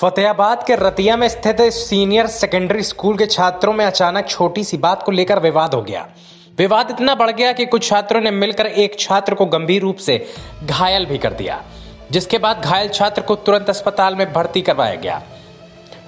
फतेहाबाद के रतिया में स्थित सीनियर सेकेंडरी स्कूल के छात्रों में अचानक छोटी सी बात को लेकर विवाद हो गया। विवाद इतना बढ़ गया कि कुछ छात्रों ने मिलकर एक छात्र को गंभीर रूप से घायल भी कर दिया, जिसके बाद घायल छात्र को तुरंत अस्पताल में भर्ती करवाया गया।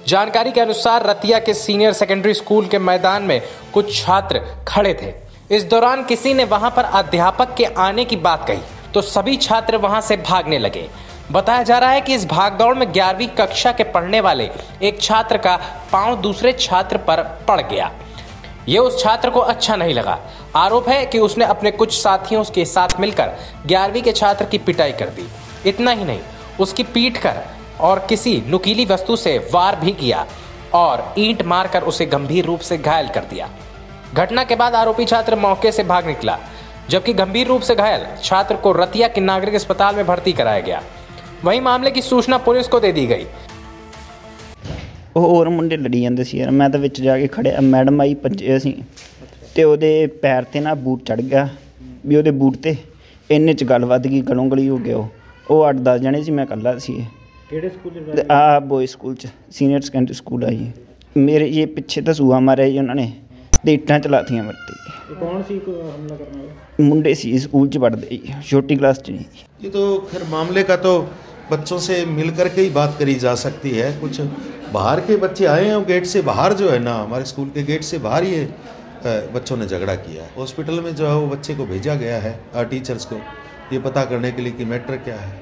जानकारी के अनुसार रतिया के सीनियर सेकेंडरी स्कूल के मैदान में कुछ छात्र खड़े थे। इस दौरान किसी ने वहाँ पर अध्यापक के आने की बात कही तो सभी छात्र वहाँ से भागने लगे। बताया जा रहा है कि इस भागदौड़ में ग्यारहवीं कक्षा के पढ़ने वाले एक छात्र का पाँव दूसरे छात्र पर पड़ गया। ये उस छात्र को अच्छा नहीं लगा। आरोप है कि उसने अपने कुछ साथियों के साथ मिलकर ग्यारहवीं के छात्र की पिटाई कर दी। इतना ही नहीं, उसकी पीट कर और किसी नुकीली वस्तु से वार भी किया और ईंट मारकर उसे गंभीर रूप से घायल कर दिया। घटना के बाद आरोपी छात्र मौके से भाग निकला, जबकि गंभीर रूप से घायल छात्र को रतिया के नागरिक अस्पताल में भर्ती कराया गया। वहीं मामले की सूचना पुलिस को दे दी गई ਉਹ ਹੋਰ ਮੁੰਡੇ ਲੜੀ ਜਾਂਦੇ ਸੀ ਯਾਰ ਮੈਂ ਤਾਂ ਵਿੱਚ ਜਾ ਕੇ ਖੜਿਆ ਮੈਡਮ ਆਈ ਭੱਜੇ ਅਸੀਂ ਤੇ ਉਹਦੇ ਪੈਰ ਤੇ ਨਾ ਬੂਟ ਚੜ ਗਿਆ ਵੀ ਉਹਦੇ ਬੂਟ ਤੇ ਇੰਨੇ ਚ ਗੱਲ ਵੱਧ ਗਈ ਗਲੋਂ ਗਲੀ ਹੋ ਗਿਆ ਉਹ ਉਹ 8-10 ਜਣੇ ਸੀ ਮੈਂ ਇਕੱਲਾ ਸੀ ਕਿਹੜੇ ਸਕੂਲ ਚ ਤੇ ਆ ਬੋਏ ਸਕੂਲ ਚ ਸੀਨੀਅਰ ਸੈਕੰਡਰੀ ਸਕੂਲ ਆ ਜੀ ਮੇਰੇ ਇਹ ਪਿੱਛੇ ਤਾਂ ਸੂਆ ਮਾਰਿਆ ਜੀ ਉਹਨਾਂ ਨੇ ਤੇ ਇੱਟਾਂ ਚਲਾਤੀਆਂ ਵਰਤੀ ਇਹ ਕੌਣ ਸੀ ਕੋ ਹਮਲਾ ਕਰਨ ਵਾਲਾ ਮੁੰਡੇ ਸੀ ਸਕੂਲ ਚ ਪੜ੍ਹਦੇ ਜੀ ਛੋਟੀ ਕਲਾਸ ਚ ਜੀ ये तो खैर मामले का तो बच्चों से मिल करके ही बात करी जा सकती है। कुछ बाहर के बच्चे आए हैं गेट से बाहर जो है ना, हमारे स्कूल के गेट से बाहर ही बच्चों ने झगड़ा किया है। हॉस्पिटल में जो है वो बच्चे को भेजा गया है टीचर्स को। ये पता करने के लिए कि मैटर क्या है।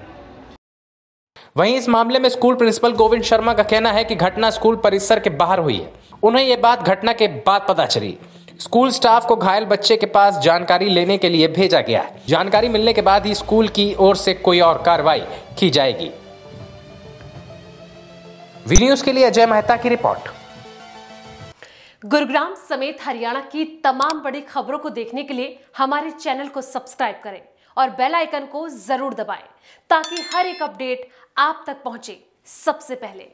वहीं इस मामले में स्कूल प्रिंसिपल गोविंद शर्मा का कहना है कि घटना स्कूल परिसर के बाहर हुई है। उन्हें यह बात घटना के बाद पता चली। स्कूल स्टाफ को घायल बच्चे के पास जानकारी लेने के लिए भेजा गया। है जानकारी मिलने के बाद ही स्कूल की ओर से कोई और कार्रवाई की जाएगी। न्यूज़ के लिए अजय मेहता की रिपोर्ट। गुरुग्राम समेत हरियाणा की तमाम बड़ी खबरों को देखने के लिए हमारे चैनल को सब्सक्राइब करें और बेल आइकन को ज़रूर दबाएँ ताकि हर एक अपडेट आप तक पहुँचे सबसे पहले।